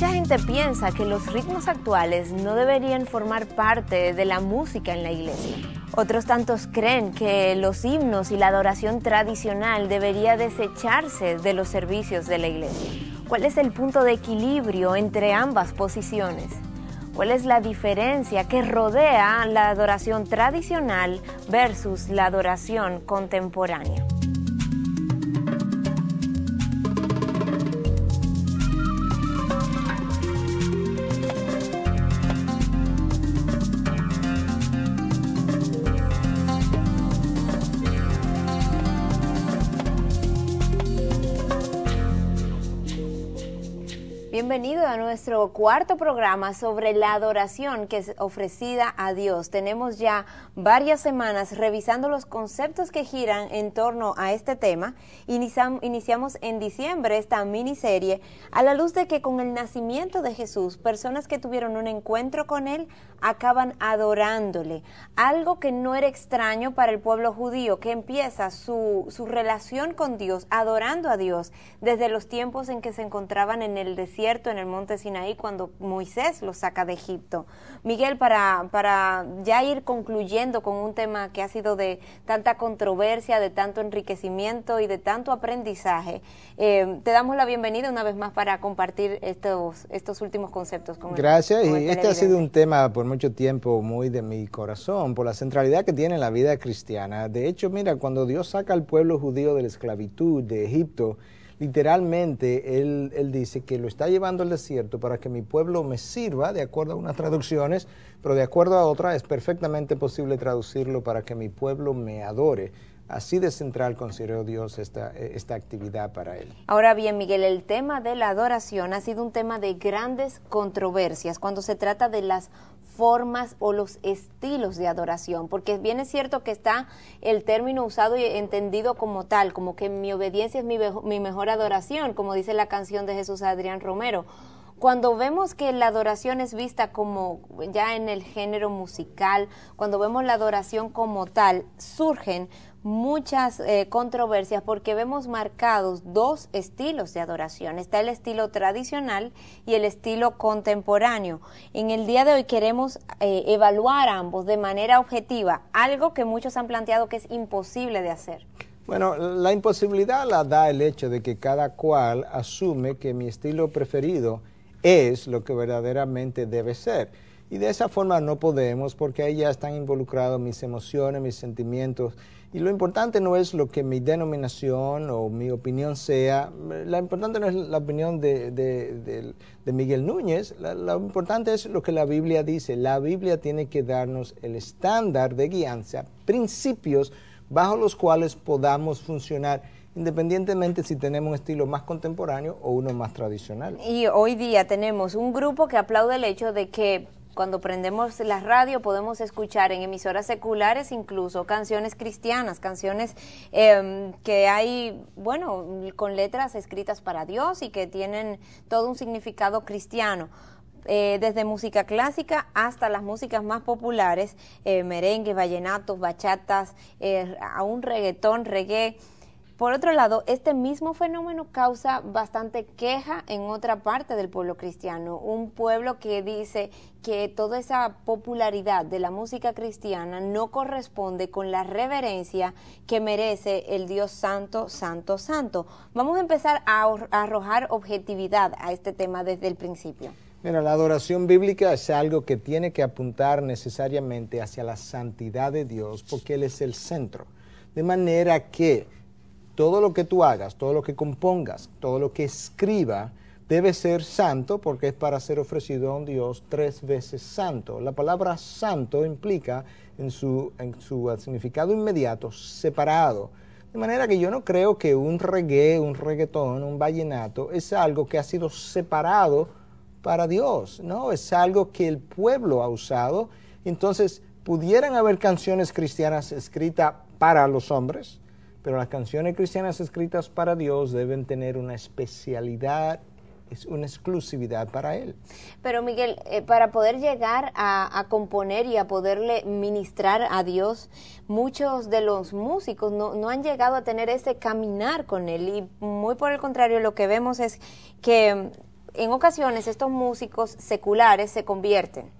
Mucha gente piensa que los ritmos actuales no deberían formar parte de la música en la iglesia. Otros tantos creen que los himnos y la adoración tradicional debería desecharse de los servicios de la iglesia. ¿Cuál es el punto de equilibrio entre ambas posiciones? ¿Cuál es la diferencia que rodea la adoración tradicional versus la adoración contemporánea? A nuestro cuarto programa sobre la adoración que es ofrecida a Dios. Tenemos ya varias semanas revisando los conceptos que giran en torno a este tema. Iniciamos en diciembre esta miniserie a la luz de que con el nacimiento de Jesús, personas que tuvieron un encuentro con Él acaban adorándole. Algo que no era extraño para el pueblo judío, que empieza su, su relación con Dios, adorando a Dios, desde los tiempos en que se encontraban en el desierto en el monte Sinaí cuando Moisés lo saca de Egipto. Miguel, para, para ya ir concluyendo con un tema que ha sido de tanta controversia, de tanto enriquecimiento y de tanto aprendizaje, eh, te damos la bienvenida una vez más para compartir estos, estos últimos conceptos con Gracias, y este ha sido un tema por mucho tiempo muy de mi corazón, por la centralidad que tiene la vida cristiana. De hecho, mira, cuando Dios saca al pueblo judío de la esclavitud de Egipto, literalmente él, él, dice que lo está llevando al desierto para que mi pueblo me sirva, de acuerdo a unas traducciones, pero de acuerdo a otras es perfectamente posible traducirlo para que mi pueblo me adore. Así de central consideró Dios esta, esta actividad para él. Ahora bien, Miguel, el tema de la adoración ha sido un tema de grandes controversias cuando se trata de las formas o los estilos de adoración, porque bien es cierto que está el término usado y entendido como tal, como que mi obediencia es mi, mi mejor adoración, como dice la canción de Jesús Adrián Romero. Cuando vemos que la adoración es vista como ya en el género musical, cuando vemos la adoración como tal, surgen muchas eh, controversias porque vemos marcados dos estilos de adoración. Está el estilo tradicional y el estilo contemporáneo. En el día de hoy queremos eh, evaluar ambos de manera objetiva, algo que muchos han planteado que es imposible de hacer. Bueno, la imposibilidad la da el hecho de que cada cual asume que mi estilo preferido es lo que verdaderamente debe ser. Y de esa forma no podemos porque ahí ya están involucrados mis emociones, mis sentimientos y lo importante no es lo que mi denominación o mi opinión sea, lo importante no es la opinión de, de, Miguel Núñez, lo importante es lo que la Biblia dice. La Biblia tiene que darnos el estándar de guianza, principios bajo los cuales podamos funcionar independientemente si tenemos un estilo más contemporáneo o uno más tradicional. Y hoy día tenemos un grupo que aplaude el hecho de que cuando prendemos la radio podemos escuchar en emisoras seculares incluso canciones cristianas, canciones em, que hay, bueno, con letras escritas para Dios y que tienen todo un significado cristiano. Eh, desde música clásica hasta las músicas más populares, eh, merengue, vallenatos, bachatas, eh, a un reggaetón, reggae. Por otro lado, este mismo fenómeno causa bastante queja en otra parte del pueblo cristiano, un pueblo que dice que toda esa popularidad de la música cristiana no corresponde con la reverencia que merece el Dios Santo, Santo, Santo. Vamos a empezar a arrojar objetividad a este tema desde el principio. Mira, la adoración bíblica es algo que tiene que apuntar necesariamente hacia la santidad de Dios porque Él es el centro. De manera que todo lo que tú hagas, todo lo que compongas, todo lo que escriba, debe ser santo porque es para ser ofrecido a un Dios tres veces santo. La palabra santo implica en su, en su significado inmediato separado. De manera que yo no creo que un reggae, un reggaetón, un vallenato es algo que ha sido separado para Dios, ¿no? Es algo que el pueblo ha usado. Entonces, pudieran haber canciones cristianas escritas para los hombres, pero las canciones cristianas escritas para Dios deben tener una especialidad es una exclusividad para él. Pero Miguel, eh, para poder llegar a, componer y a poderle ministrar a Dios, muchos de los músicos no, no, han llegado a tener ese caminar con él y muy por el contrario lo que vemos es que en ocasiones estos músicos seculares se convierten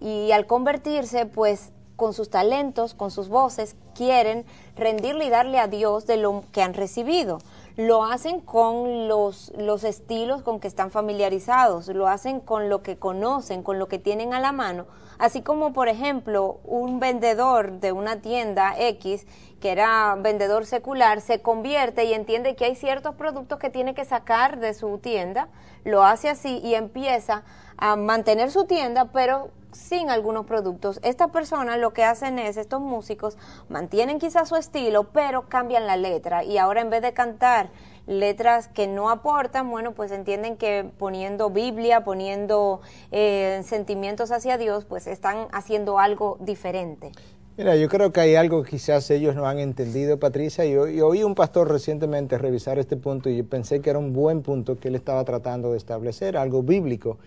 y al convertirse, pues con sus talentos, con sus voces, quieren rendirle y darle a Dios de lo que han recibido. Lo hacen con los, los estilos con que están familiarizados, lo hacen con lo que conocen, con lo que tienen a la mano. Así como, por ejemplo, un vendedor de una tienda X, que era vendedor secular, se convierte y entiende que hay ciertos productos que tiene que sacar de su tienda, lo hace así y empieza a mantener su tienda, pero sin algunos productos. Estas personas lo que hacen es, estos músicos mantienen quizás su estilo, pero cambian la letra y ahora en vez de cantar letras que no aportan, bueno, pues entienden que poniendo Biblia, poniendo eh, sentimientos hacia Dios, pues están haciendo algo diferente. Mira, yo creo que hay algo que quizás ellos no han entendido, Patricia. Yo, yo oí un pastor recientemente revisar este punto y pensé que era un buen punto que él estaba tratando de establecer, algo bíblico.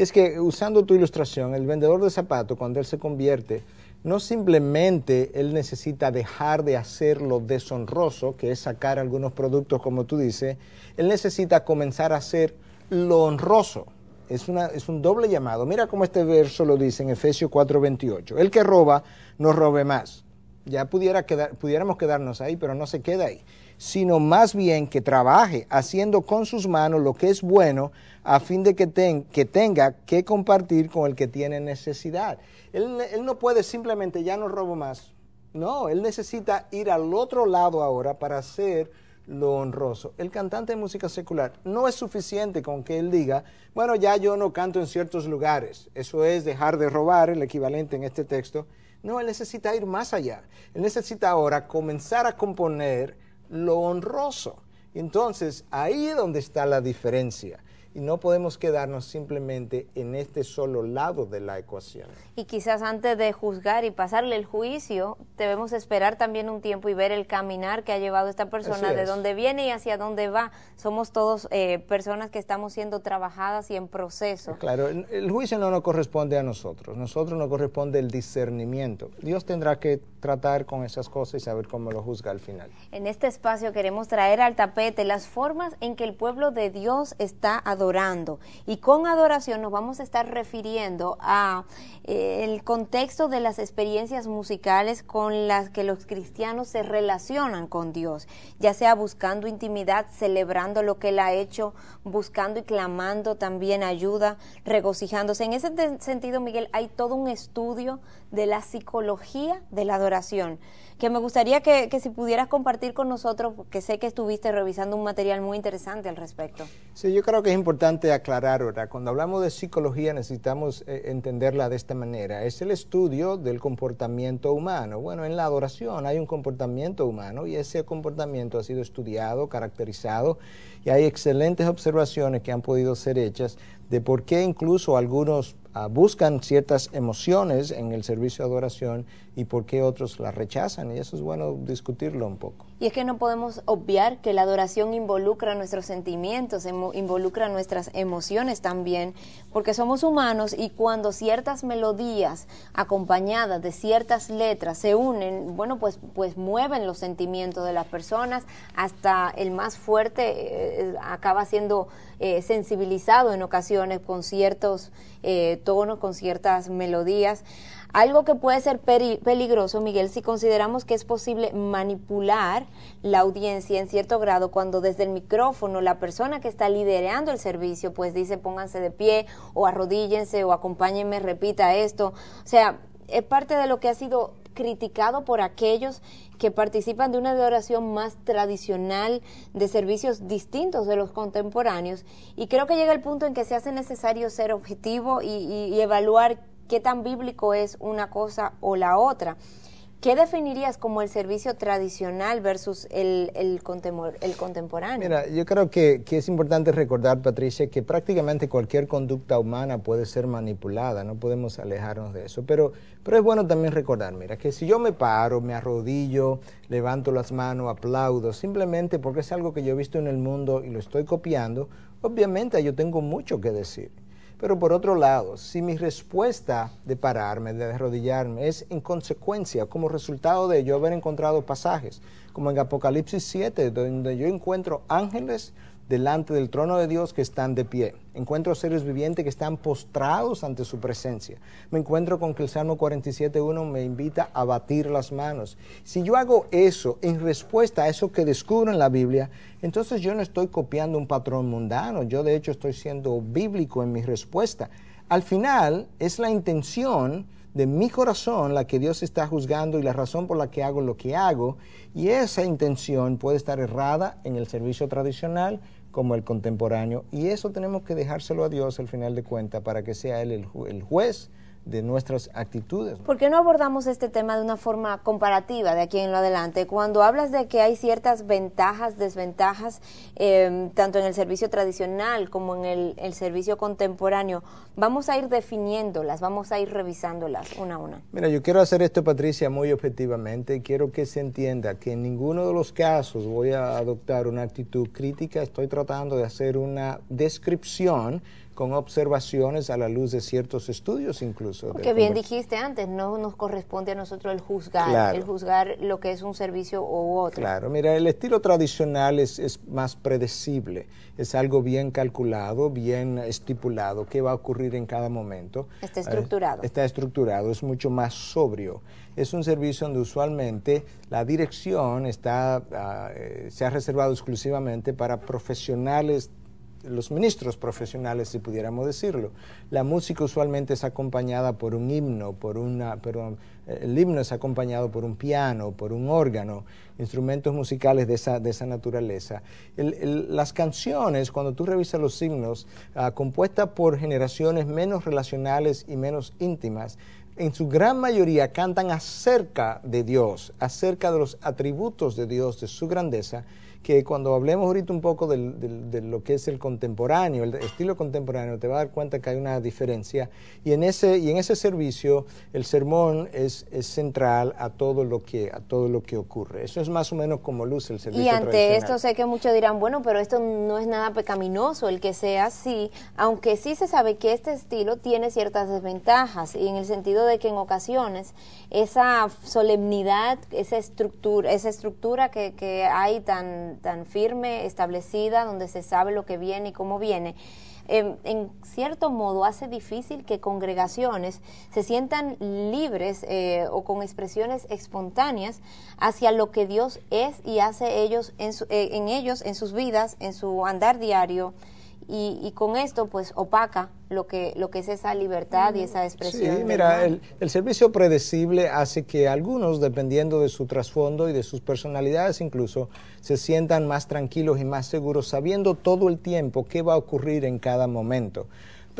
Es que, usando tu ilustración, el vendedor de zapatos, cuando él se convierte, no simplemente él necesita dejar de hacer lo deshonroso, que es sacar algunos productos, como tú dices, él necesita comenzar a hacer lo honroso. Es, una, es un doble llamado. Mira cómo este verso lo dice en Efesios 4:28. El que roba, no robe más. Ya pudiera quedar, pudiéramos quedarnos ahí, pero no se queda ahí sino más bien que trabaje haciendo con sus manos lo que es bueno a fin de que, tenga que compartir con el que tiene necesidad. Él, él no puede simplemente, ya no robo más. No, él necesita ir al otro lado ahora para hacer lo honroso. El cantante de música secular no es suficiente con que él diga, bueno, ya yo no canto en ciertos lugares. Eso es dejar de robar, el equivalente en este texto. No, él necesita ir más allá. Él necesita ahora comenzar a componer lo honroso. Entonces, ahí es donde está la diferencia y no podemos quedarnos simplemente en este solo lado de la ecuación. Y quizás antes de juzgar y pasarle el juicio, debemos esperar también un tiempo y ver el caminar que ha llevado esta persona, de dónde viene y hacia dónde va. Somos todos eh, personas que estamos siendo trabajadas y en proceso. Claro, el juicio no nos corresponde a nosotros, nosotros nos corresponde el discernimiento. Dios tendrá que tratar con esas cosas y saber cómo lo juzga al final. En este espacio queremos traer al tapete las formas en que el pueblo de Dios está adorando. Y con adoración nos vamos a estar refiriendo a eh, el contexto de las experiencias musicales con las que los cristianos se relacionan con Dios, ya sea buscando intimidad, celebrando lo que Él ha hecho, buscando y clamando también ayuda, regocijándose. En ese sentido, Miguel, hay todo un estudio de la psicología de la adoración que me gustaría que, si pudieras compartir con nosotros, porque sé que estuviste revisando un material muy interesante al respecto. Sí, yo creo que es importante aclarar ahora, cuando hablamos de psicología necesitamos eh, entenderla de esta manera. Es el estudio del comportamiento humano. Bueno, en la adoración hay un comportamiento humano y ese comportamiento ha sido estudiado, caracterizado y hay excelentes observaciones que han podido ser hechas de por qué incluso algunos buscan ciertas emociones en el servicio de adoración y por qué otros la rechazan. Y eso es bueno discutirlo un poco. Y es que no podemos obviar que la adoración involucra nuestros sentimientos, involucra nuestras emociones también, porque somos humanos y cuando ciertas melodías acompañadas de ciertas letras se unen, bueno, pues, pues mueven los sentimientos de las personas, hasta el más fuerte eh, acaba siendo eh, sensibilizado en ocasiones con ciertos eh, tonos, con ciertas melodías. Algo que puede ser peligroso, Miguel, si consideramos que es posible manipular la audiencia en cierto grado cuando desde el micrófono la persona que está liderando el servicio pues dice pónganse de pie o arrodíllense o acompáñenme, repita esto. O sea, es parte de lo que ha sido criticado por aquellos que participan de una adoración más tradicional, de servicios distintos de los contemporáneos. Y creo que llega el punto en que se hace necesario ser objetivo y, y evaluar qué tan bíblico es una cosa o la otra. ¿Qué definirías como el servicio tradicional versus el, el, contemporáneo? Mira, yo creo que, que, es importante recordar, Patricia, que prácticamente cualquier conducta humana puede ser manipulada, no podemos alejarnos de eso. Pero, pero es bueno también recordar, mira, que si yo me paro, me arrodillo, levanto las manos, aplaudo, simplemente porque es algo que yo he visto en el mundo y lo estoy copiando, obviamente yo tengo mucho que decir. Pero por otro lado, si mi respuesta de pararme, de arrodillarme, es en consecuencia, como resultado de yo haber encontrado pasajes, como en Apocalipsis 7, donde yo encuentro ángeles delante del trono de Dios que están de pie. Encuentro seres vivientes que están postrados ante su presencia. Me encuentro con que el Salmo 47.1 me invita a batir las manos. Si yo hago eso en respuesta a eso que descubro en la Biblia, entonces yo no estoy copiando un patrón mundano, yo de hecho estoy siendo bíblico en mi respuesta. Al final es la intención de mi corazón la que Dios está juzgando y la razón por la que hago lo que hago. Y esa intención puede estar errada en el servicio tradicional como el contemporáneo. Y eso tenemos que dejárselo a Dios al final de cuentas para que sea Él el, el juez de nuestras actitudes. ¿Por qué no abordamos este tema de una forma comparativa de aquí en lo adelante? Cuando hablas de que hay ciertas ventajas, desventajas, eh, tanto en el servicio tradicional como en el, el, servicio contemporáneo, vamos a ir definiéndolas, vamos a ir revisándolas una a una. Mira, yo quiero hacer esto, Patricia, muy objetivamente quiero que se entienda que en ninguno de los casos voy a adoptar una actitud crítica, estoy tratando de hacer una descripción con observaciones a la luz de ciertos estudios incluso. Porque bien dijiste antes, no nos corresponde a nosotros el juzgar, claro. el juzgar lo que es un servicio u otro. Claro, mira, el estilo tradicional es, es, más predecible, es algo bien calculado, bien estipulado, qué va a ocurrir en cada momento. Está estructurado. Eh, está estructurado, es mucho más sobrio. Es un servicio donde usualmente la dirección está, uh, se ha reservado exclusivamente para profesionales los ministros profesionales, si pudiéramos decirlo. La música usualmente es acompañada por un himno, por una, perdón, el himno es acompañado por un piano, por un órgano, instrumentos musicales de esa, de esa naturaleza. Las canciones, cuando tú revisas los himnos, uh, compuestas por generaciones menos relacionales y menos íntimas, en su gran mayoría cantan acerca de Dios, acerca de los atributos de Dios, de su grandeza, que cuando hablemos ahorita un poco del, del, de lo que es el contemporáneo, el estilo contemporáneo, te va a dar cuenta que hay una diferencia. Y en ese, y en ese servicio el sermón es, es central a todo, lo que, a todo lo que ocurre. Eso es más o menos como luce el servicio Y ante esto sé que muchos dirán, bueno, pero esto no es nada pecaminoso el que sea así, aunque sí se sabe que este estilo tiene ciertas desventajas, y en el sentido de que en ocasiones esa solemnidad, esa estructura, esa estructura que, que hay tan tan firme, establecida, donde se sabe lo que viene y cómo viene, eh, en cierto modo hace difícil que congregaciones se sientan libres eh, o con expresiones espontáneas hacia lo que Dios es y hace ellos en, su, eh, en ellos, en sus vidas, en su andar diario. Y, y, con esto pues opaca lo que, lo que es esa libertad y esa expresión. Sí, mira, el, el, servicio predecible hace que algunos, dependiendo de su trasfondo y de sus personalidades incluso, se sientan más tranquilos y más seguros, sabiendo todo el tiempo qué va a ocurrir en cada momento.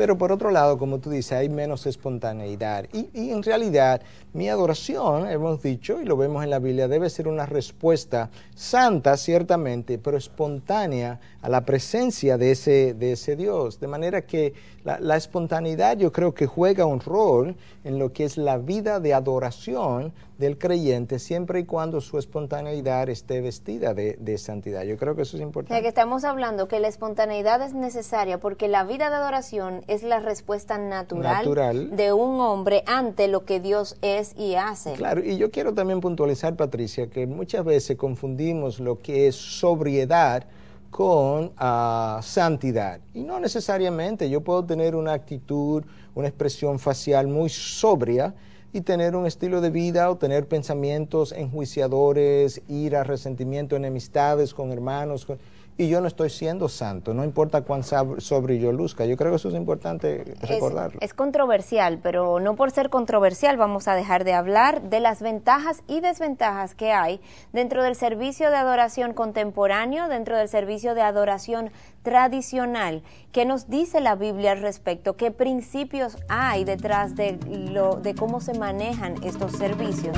Pero por otro lado, como tú dices, hay menos espontaneidad. Y, en realidad, mi adoración, hemos dicho, y lo vemos en la Biblia, debe ser una respuesta santa, ciertamente, pero espontánea a la presencia de ese, de ese Dios. De manera que la espontaneidad yo creo que juega un rol en lo que es la vida de adoración del creyente siempre y cuando su espontaneidad esté vestida de, de, santidad. Yo creo que eso es importante. O sea, que estamos hablando que la espontaneidad es necesaria porque la vida de adoración es la respuesta natural, natural. de un hombre ante lo que Dios es y hace. Claro, y yo quiero también puntualizar, Patricia, que muchas veces confundimos lo que es sobriedad con uh, santidad. Y no necesariamente, yo puedo tener una actitud, una expresión facial muy sobria, y tener un estilo de vida o tener pensamientos enjuiciadores, ira, resentimiento, enemistades con hermanos. Con... Y yo no estoy siendo santo, no importa cuán sobre yo luzca. Yo creo que eso es importante recordarlo. Es, es, controversial, pero no por ser controversial vamos a dejar de hablar de las ventajas y desventajas que hay dentro del servicio de adoración contemporáneo, dentro del servicio de adoración tradicional. ¿Qué nos dice la Biblia al respecto? ¿Qué principios hay detrás de, lo, de cómo se manejan estos servicios?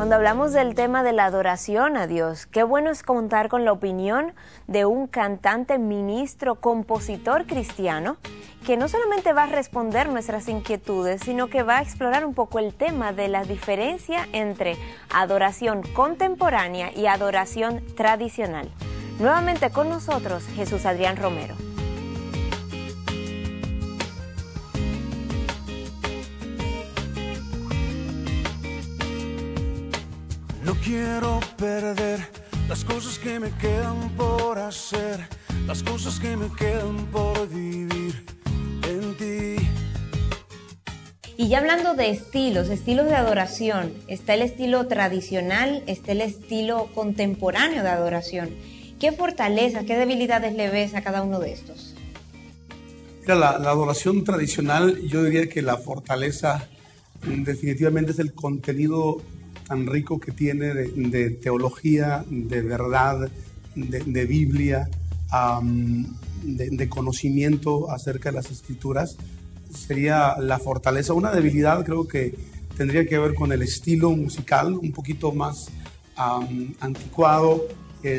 Cuando hablamos del tema de la adoración a Dios, qué bueno es contar con la opinión de un cantante, ministro, compositor cristiano, que no solamente va a responder nuestras inquietudes, sino que va a explorar un poco el tema de la diferencia entre adoración contemporánea y adoración tradicional. Nuevamente con nosotros, Jesús Adrián Romero. Quiero perder las cosas que me quedan por hacer, las cosas que me quedan por vivir en ti. Y ya hablando de estilos, estilos de adoración, está el estilo tradicional, está el estilo contemporáneo de adoración. ¿Qué fortalezas, qué debilidades le ves a cada uno de estos? Mira, la, la adoración tradicional, yo diría que la fortaleza mm, definitivamente es el contenido tan rico que tiene de, teología, de verdad, de, Biblia, de, conocimiento acerca de las escrituras, sería la fortaleza. Una debilidad creo que tendría que ver con el estilo musical, un poquito más anticuado,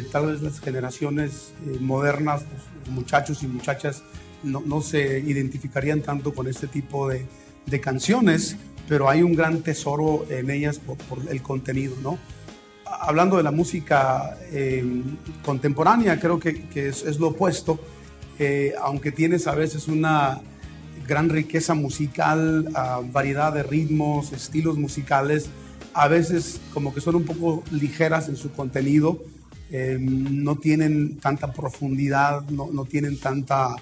tal vez las generaciones eh, modernas, los muchachos y muchachas no, se identificarían tanto con este tipo de, canciones, pero hay un gran tesoro en ellas por, el contenido, ¿no? Hablando de la música eh, contemporánea, creo que, es, lo opuesto, eh, aunque tienes a veces una gran riqueza musical, ah, variedad de ritmos, estilos musicales, a veces como que son un poco ligeras en su contenido, eh, no tienen tanta profundidad, no, no tienen tanta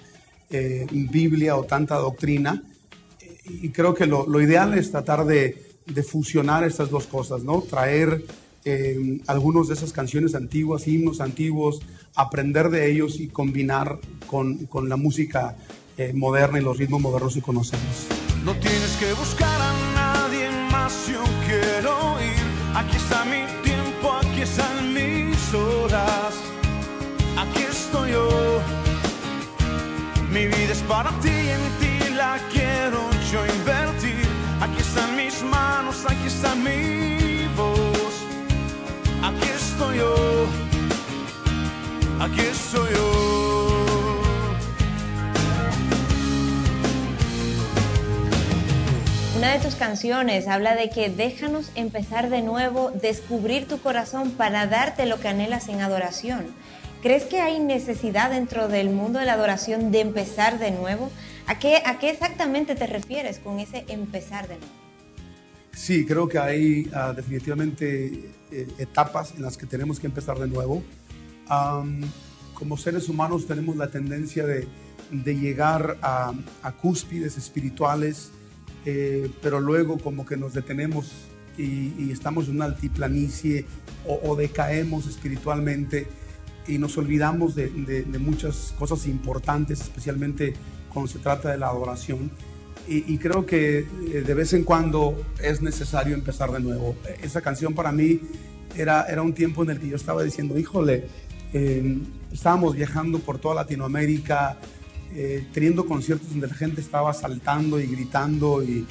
eh, Biblia o tanta doctrina. Y creo que lo, lo ideal es tratar de, de, fusionar estas dos cosas, ¿no? Traer eh, de esas canciones antiguas, himnos antiguos, aprender de ellos y combinar con, con la música moderna y los ritmos modernos que conocemos. No tienes que buscar a nadie más, yo quiero ir. Aquí está mi tiempo, aquí están mis horas. Aquí estoy yo. Mi vida es para ti y en ti la quiero yo invertir. Aquí están mis manos, aquí está mi voz. Aquí estoy yo. Aquí estoy yo. Una de tus canciones habla de que déjanos empezar de nuevo, descubrir tu corazón para darte lo que anhelas en adoración. ¿Crees que hay necesidad dentro del mundo de la adoración de empezar de nuevo? ¿A qué, a qué exactamente te refieres con ese empezar de nuevo? Sí, creo que hay ah, definitivamente eh, etapas en las que tenemos que empezar de nuevo. como seres humanos tenemos la tendencia de, de llegar a, a cúspides espirituales, eh, pero luego como que nos detenemos y, estamos en una altiplanicie o, decaemos espiritualmente y nos olvidamos de, muchas cosas importantes, especialmente cuando se trata de la adoración. Y, creo que eh, de vez en cuando es necesario empezar de nuevo. Esa canción para mí era, era un tiempo en el que yo estaba diciendo, híjole, eh, estábamos viajando por toda Latinoamérica, eh, teniendo conciertos donde la gente estaba saltando y gritando y,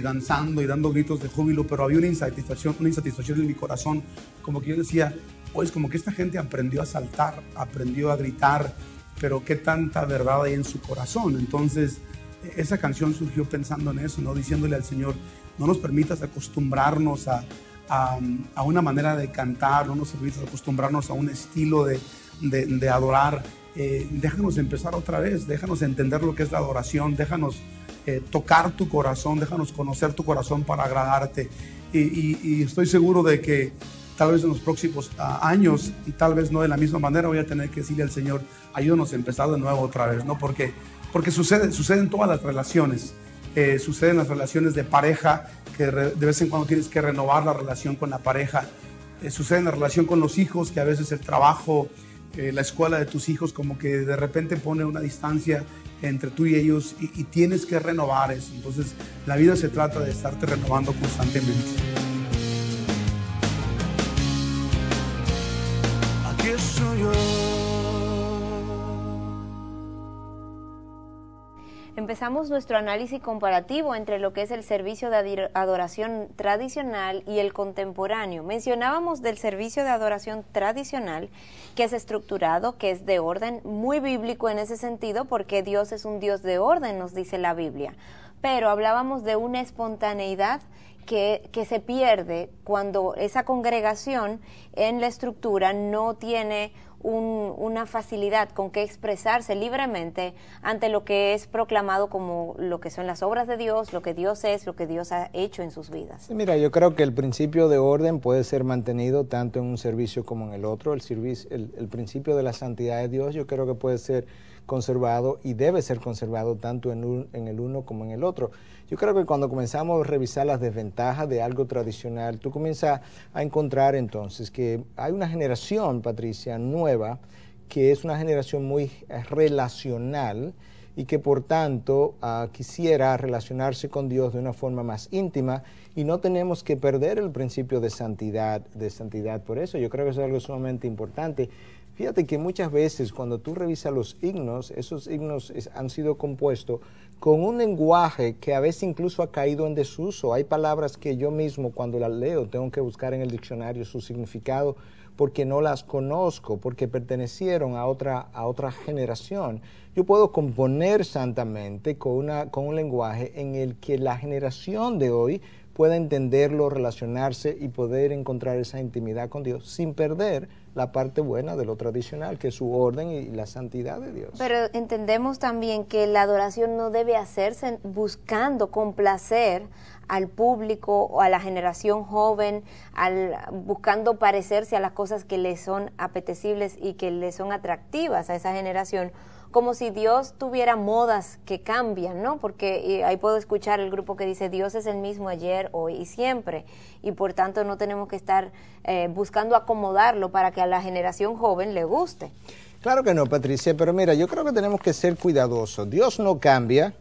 danzando y dando gritos de júbilo, pero había una insatisfacción, una insatisfacción en mi corazón, como que yo decía, pues como que esta gente aprendió a saltar, aprendió a gritar, pero qué tanta verdad hay en su corazón. Entonces, esa canción surgió pensando en eso, ¿no? diciéndole al Señor, no nos permitas acostumbrarnos a, a, una manera de cantar, no nos permitas acostumbrarnos a un estilo de, de, adorar, eh, déjanos empezar otra vez, déjanos entender lo que es la adoración, déjanos eh, tocar tu corazón, déjanos conocer tu corazón para agradarte. Y, estoy seguro de que tal vez en los próximos ah, años, y tal vez no de la misma manera, voy a tener que decirle al Señor, ayúdanos a empezar de nuevo otra vez, ¿no? Porque, porque sucede, sucede en todas las relaciones. Eh, las relaciones de pareja, que de vez en cuando tienes que renovar la relación con la pareja. sucede en la relación con los hijos, que a veces el trabajo la escuela de tus hijos como que de repente pone una distancia entre tú y ellos y, y tienes que renovar eso. Entonces la vida se trata de estarte renovando constantemente. Empezamos nuestro análisis comparativo entre lo que es el servicio de adoración tradicional y el contemporáneo. Mencionábamos del servicio de adoración tradicional, que es estructurado, que es de orden, muy bíblico en ese sentido, porque Dios es un Dios de orden, nos dice la Biblia. Pero hablábamos de una espontaneidad que, que, se pierde cuando esa congregación en la estructura no tiene un- una facilidad con que expresarse libremente ante lo que es proclamado como lo que son las obras de Dios, lo que Dios es, lo que Dios ha hecho en sus vidas. Mira, yo creo que el principio de orden puede ser mantenido tanto en un servicio como en el otro. El, el, el principio de la santidad de Dios yo creo que puede ser conservado y debe ser conservado tanto en, un- en el uno como en el otro. Yo creo que cuando comenzamos a revisar las desventajas de algo tradicional, tú comienzas a encontrar entonces que hay una generación, Patricia, nueva, que es una generación muy eh, relacional y que por tanto ah, quisiera relacionarse con Dios de una forma más íntima y no tenemos que perder el principio de santidad, de santidad. Por eso yo creo que eso es algo sumamente importante. Fíjate que muchas veces cuando tú revisas los himnos, esos himnos han sido compuestos con un lenguaje que a veces incluso ha caído en desuso. Hay palabras que yo mismo cuando las leo tengo que buscar en el diccionario su significado porque no las conozco, porque pertenecieron a otra, a otra generación. Yo puedo componer santamente con, una, con un lenguaje en el que la generación de hoy pueda entenderlo, relacionarse y poder encontrar esa intimidad con Dios sin perder la parte buena de lo tradicional, que es su orden y la santidad de Dios. Pero entendemos también que la adoración no debe hacerse buscando complacer al público o a la generación joven, al, buscando parecerse a las cosas que le son apetecibles y que le son atractivas a esa generación, como si Dios tuviera modas que cambian, ¿no? Porque eh, ahí puedo escuchar el grupo que dice Dios es el mismo ayer, hoy y siempre, y por tanto no tenemos que estar eh, buscando acomodarlo para que a la generación joven le guste. Claro que no, Patricia, pero mira, yo creo que tenemos que ser cuidadosos. Dios no cambia,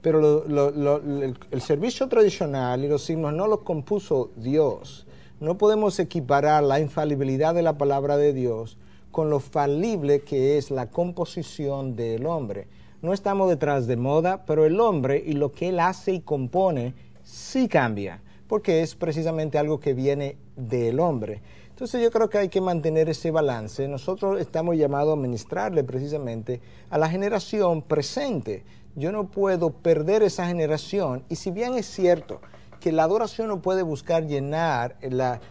pero lo- lo- lo- el, el servicio tradicional y los signos no los compuso Dios. No podemos equiparar la infalibilidad de la palabra de Dios con lo falible que es la composición del hombre. No estamos detrás de moda, pero el hombre y lo que él hace y compone sí cambia, porque es precisamente algo que viene del hombre. Entonces yo creo que hay que mantener ese balance. Nosotros estamos llamados a ministrarle precisamente a la generación presente. Yo no puedo perder esa generación y si bien es cierto que la adoración no puede buscar llenar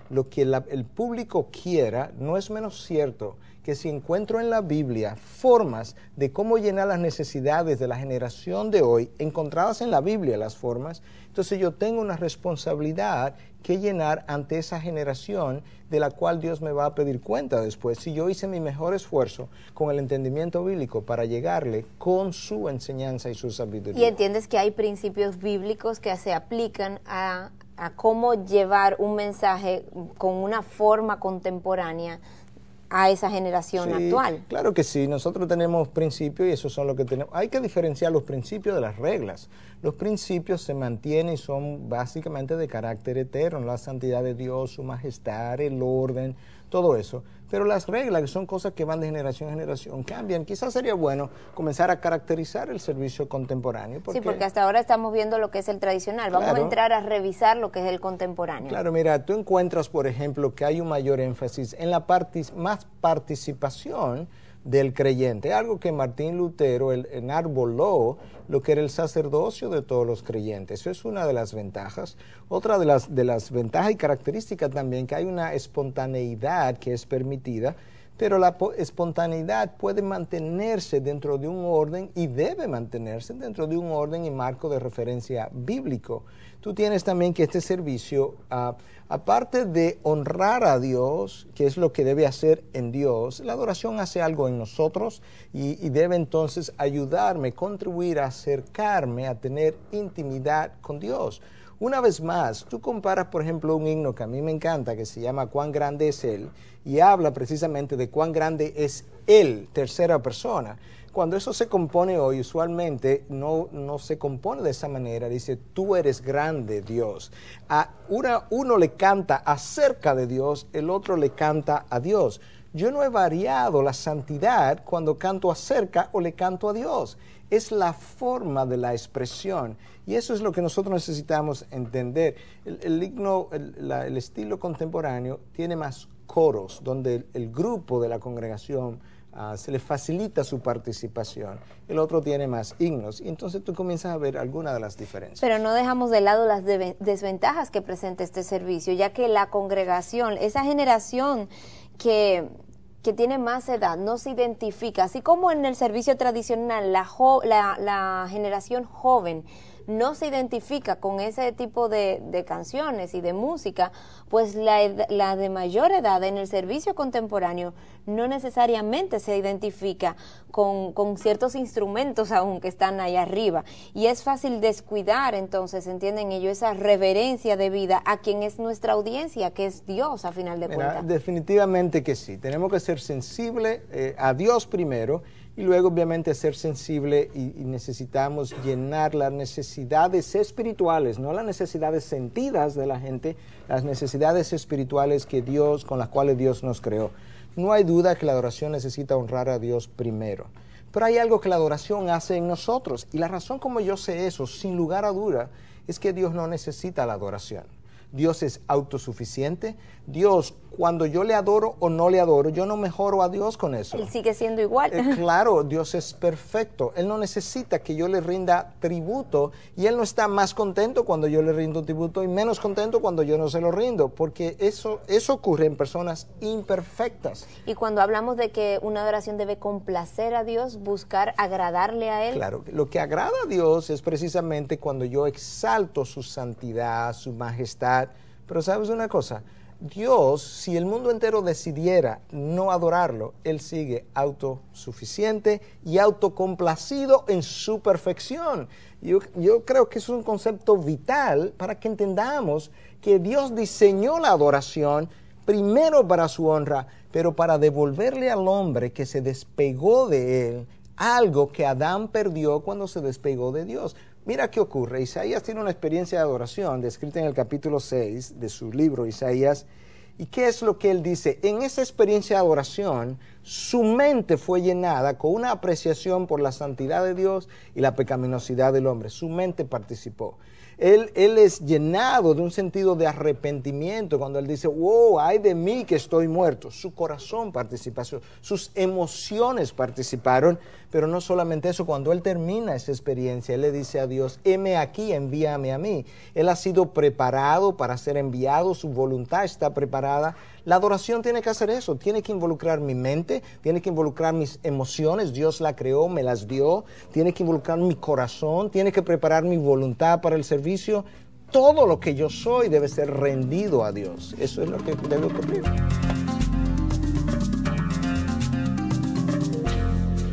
lo que el público quiera, no es menos cierto que si encuentro en la Biblia formas de cómo llenar las necesidades de la generación de hoy, encontradas en la Biblia las formas, entonces yo tengo una responsabilidad que llenar ante esa generación de la cual Dios me va a pedir cuenta después. Si yo hice mi mejor esfuerzo con el entendimiento bíblico para llegarle con su enseñanza y su Y sabiduría. entiendes que hay principios bíblicos que se aplican a, a cómo llevar un mensaje con una forma contemporánea a esa generación Sí, actual. Claro que sí, nosotros tenemos principios y esos son los que tenemos. Hay que diferenciar los principios de las reglas. Los principios se mantienen y son básicamente de carácter eterno, la santidad de Dios, su majestad, el orden, todo eso. Pero las reglas, que son cosas que van de generación en generación, cambian. Quizás sería bueno comenzar a caracterizar el servicio contemporáneo. Sí, porque hasta ahora estamos viendo lo que es el tradicional. Vamos Claro. a entrar a revisar lo que es el contemporáneo. Claro, mira, tú encuentras, por ejemplo, que hay un mayor énfasis en la partic- más participación del creyente, algo que Martín Lutero enarboló, lo que era el sacerdocio de todos los creyentes. Eso es una de las ventajas. Otra de las, de las ventajas y características también, que hay una espontaneidad que es permitida, pero la po- espontaneidad puede mantenerse dentro de un orden y debe mantenerse dentro de un orden y marco de referencia bíblico. Tú tienes también que este servicio, ah, aparte de honrar a Dios, que es lo que debe hacer en Dios, la adoración hace algo en nosotros y, y debe entonces ayudarme, contribuir a acercarme, a tener intimidad con Dios. Una vez más, tú comparas, por ejemplo, un himno que a mí me encanta, que se llama Cuán grande es Él, y habla precisamente de cuán grande es Él, tercera persona. Cuando eso se compone hoy, usualmente no, no se compone de esa manera. Dice, tú eres grande, Dios. A una, uno le canta acerca de Dios, el otro le canta a Dios. Yo no he variado la santidad cuando canto acerca o le canto a Dios. Es la forma de la expresión. Y eso es lo que nosotros necesitamos entender. El, el la- el estilo contemporáneo tiene más coros, donde el, grupo de la congregación ah, se le facilita su participación. El otro tiene más himnos. Y entonces tú comienzas a ver algunas de las diferencias. Pero no dejamos de lado las desventajas que presenta este servicio, ya que la congregación, esa generación que que tiene más edad no se identifica, así como en el servicio tradicional la, la, la generación joven no se identifica con ese tipo de, canciones y de música, pues la, la, de mayor edad en el servicio contemporáneo no necesariamente se identifica con, con ciertos instrumentos aún que están ahí arriba. Y es fácil descuidar entonces, entienden ellos, esa reverencia de vida a quien es nuestra audiencia, que es Dios a final de cuentas. Definitivamente que sí, tenemos que ser sensibles eh, a Dios primero y luego obviamente ser sensible y, necesitamos llenar las necesidades espirituales, no las necesidades sentidas de la gente, las necesidades espirituales que Dios, con las cuales Dios nos creó. No hay duda que la adoración necesita honrar a Dios primero. Pero hay algo que la adoración hace en nosotros. Y la razón como yo sé eso, sin lugar a duda, es que Dios no necesita la adoración. Dios es autosuficiente. Dios, cuando yo le adoro o no le adoro, yo no mejoro a Dios con eso. Él sigue siendo igual. Eh, claro, Dios es perfecto. Él no necesita que yo le rinda tributo y Él no está más contento cuando yo le rindo tributo y menos contento cuando yo no se lo rindo, porque eso, eso ocurre en personas imperfectas. Y cuando hablamos de que una adoración debe complacer a Dios, buscar agradarle a Él. Claro, lo que agrada a Dios es precisamente cuando yo exalto su santidad, su majestad, pero sabes una cosa, Dios, si el mundo entero decidiera no adorarlo, Él sigue autosuficiente y autocomplacido en su perfección. Yo, yo, creo que es un concepto vital para que entendamos que Dios diseñó la adoración primero para su honra, pero para devolverle al hombre que se despegó de Él algo que Adán perdió cuando se despegó de Dios. Mira qué ocurre. Isaías tiene una experiencia de adoración descrita en el capítulo 6 de su libro Isaías. ¿Y qué es lo que él dice? En esa experiencia de adoración, su mente fue llenada con una apreciación por la santidad de Dios y la pecaminosidad del hombre. Su mente participó. Él, es llenado de un sentido de arrepentimiento cuando él dice, wow, ay de mí que estoy muerto. Su corazón participó, sus emociones participaron, pero no solamente eso, cuando él termina esa experiencia, él le dice a Dios, heme aquí, envíame a mí. Él ha sido preparado para ser enviado, su voluntad está preparada la adoración tiene que hacer eso, tiene que involucrar mi mente, tiene que involucrar mis emociones, Dios la creó, me las dio, tiene que involucrar mi corazón, tiene que preparar mi voluntad para el servicio. Todo lo que yo soy debe ser rendido a Dios. Eso es lo que debe ocurrir.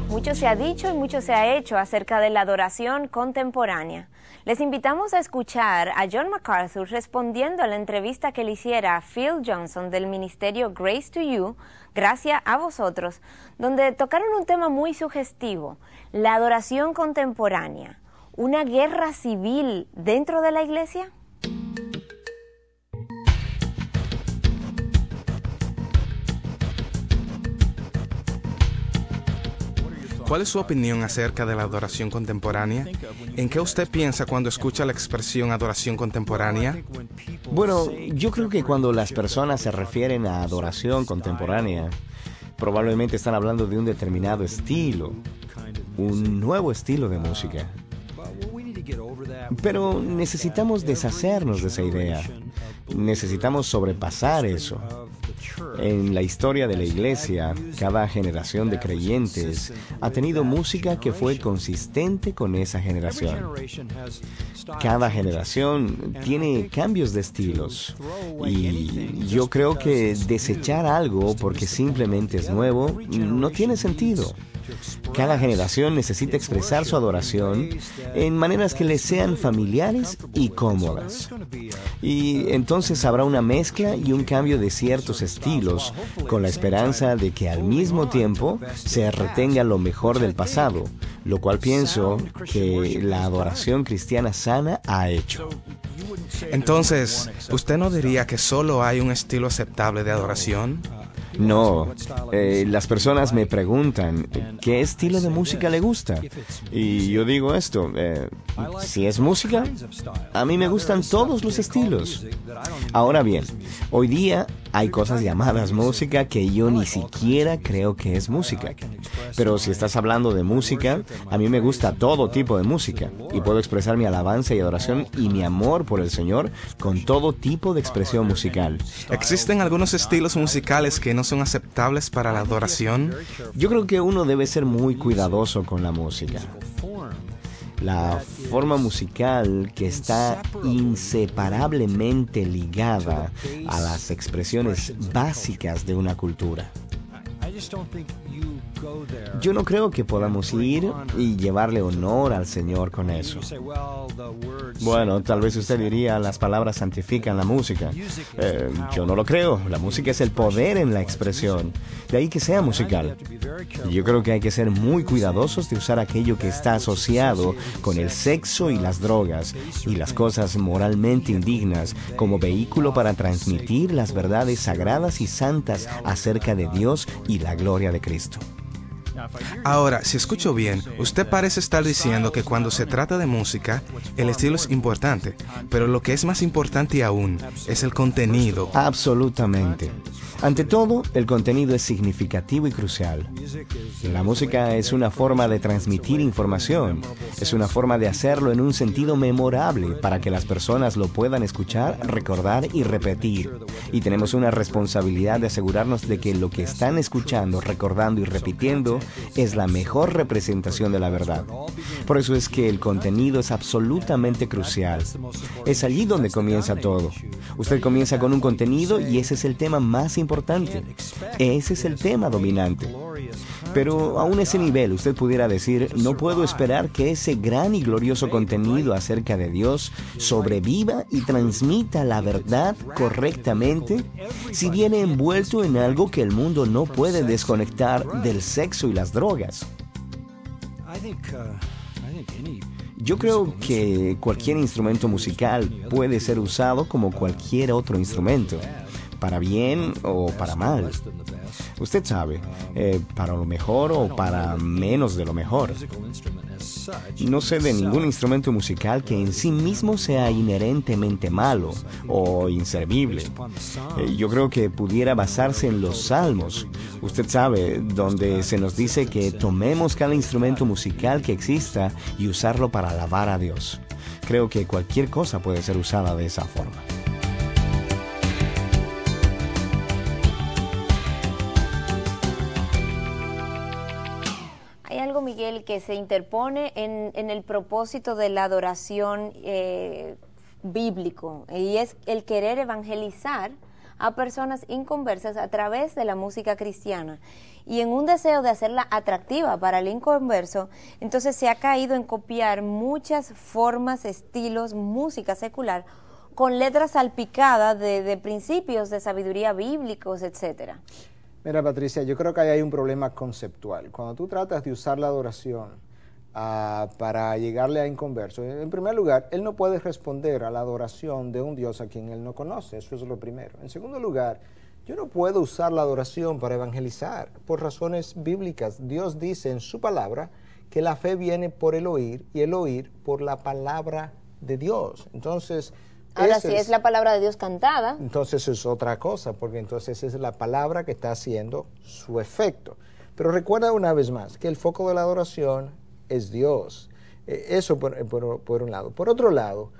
Mucho se ha dicho y mucho se ha hecho acerca de la adoración contemporánea. Les invitamos a escuchar a John MacArthur respondiendo a la entrevista que le hiciera a Phil Johnson del ministerio Grace to You, Gracias a vosotros, donde tocaron un tema muy sugestivo, la adoración contemporánea, una guerra civil dentro de la iglesia. ¿Cuál es su opinión acerca de la adoración contemporánea? ¿En qué usted piensa cuando escucha la expresión adoración contemporánea? Bueno, yo creo que cuando las personas se refieren a adoración contemporánea, probablemente están hablando de un determinado estilo, un nuevo estilo de música. Pero necesitamos deshacernos de esa idea. Necesitamos sobrepasar eso. En la historia de la iglesia, cada generación de creyentes ha tenido música que fue consistente con esa generación. Cada generación tiene cambios de estilos y yo creo que desechar algo porque simplemente es nuevo no tiene sentido. Cada generación necesita expresar su adoración en maneras que les sean familiares y cómodas. Y entonces habrá una mezcla y un cambio de ciertos estilos con la esperanza de que al mismo tiempo se retenga lo mejor del pasado, lo cual pienso que la adoración cristiana sana ha hecho. Entonces, ¿usted no diría que solo hay un estilo aceptable de adoración? No, eh, las personas me preguntan qué estilo de música le gusta. Y yo digo esto, eh, si es música, a mí me gustan todos los estilos. Ahora bien, hoy día Hay cosas llamadas música que yo ni siquiera creo que es música. Pero si estás hablando de música, a mí me gusta todo tipo de música y puedo expresar mi alabanza y adoración y mi amor por el Señor con todo tipo de expresión musical. ¿Existen algunos estilos musicales que no son aceptables para la adoración? Yo creo que uno debe ser muy cuidadoso con la música la forma musical que está inseparablemente ligada a las expresiones básicas de una cultura. Yo no creo que podamos ir y llevarle honor al Señor con eso. Bueno, tal vez usted diría las palabras santifican la música. Eh, yo no lo creo. La música es el poder en la expresión. De ahí que sea musical. Yo creo que hay que ser muy cuidadosos de usar aquello que está asociado con el sexo y las drogas y las cosas moralmente indignas como vehículo para transmitir las verdades sagradas y santas acerca de Dios y la gloria de Cristo. Ahora, si escucho bien, usted parece estar diciendo que cuando se trata de música, el estilo es importante, pero lo que es más importante aún es el contenido. Absolutamente. Ante todo, el contenido es significativo y crucial. La música es una forma de transmitir información, es una forma de hacerlo en un sentido memorable para que las personas lo puedan escuchar, recordar y repetir. Y tenemos una responsabilidad de asegurarnos de que lo que están escuchando, recordando y repitiendo es la mejor representación de la verdad. Por eso es que el contenido es absolutamente crucial. Es allí donde comienza todo. Usted comienza con un contenido y ese es el tema más importante. Ese es el tema dominante. Pero a ese nivel usted pudiera decir, no puedo esperar que ese gran y glorioso contenido acerca de Dios sobreviva y transmita la verdad correctamente si viene envuelto en algo que el mundo no puede desconectar del sexo y las drogas. Yo creo que cualquier instrumento musical puede ser usado como cualquier otro instrumento para bien o para mal. Usted sabe, eh, para lo mejor o para menos de lo mejor. No sé de ningún instrumento musical que en sí mismo sea inherentemente malo o inservible. Eh, yo creo que pudiera basarse en los salmos. Usted sabe, donde se nos dice que tomemos cada instrumento musical que exista y usarlo para alabar a Dios. Creo que cualquier cosa puede ser usada de esa forma. Que se interpone en, el propósito de la adoración eh, bíblico y es el querer evangelizar a personas inconversas a través de la música cristiana. Y en un deseo de hacerla atractiva para el inconverso, entonces se ha caído en copiar muchas formas, estilos, música secular con letras salpicadas de principios de sabiduría bíblicos, etcétera. Mira, Patricia, yo creo que ahí hay un problema conceptual. Cuando tú tratas de usar la adoración ah, para llegarle a inconverso, en primer lugar, él no puede responder a la adoración de un Dios a quien él no conoce. Eso es lo primero. En segundo lugar, yo no puedo usar la adoración para evangelizar por razones bíblicas. Dios dice en su palabra que la fe viene por el oír y el oír por la palabra de Dios. Entonces, Ahora, si es, la palabra de Dios cantada. Entonces es otra cosa, porque entonces es la palabra que está haciendo su efecto. Pero recuerda una vez más que el foco de la adoración es Dios. E, eso por, por, un lado. Por otro lado,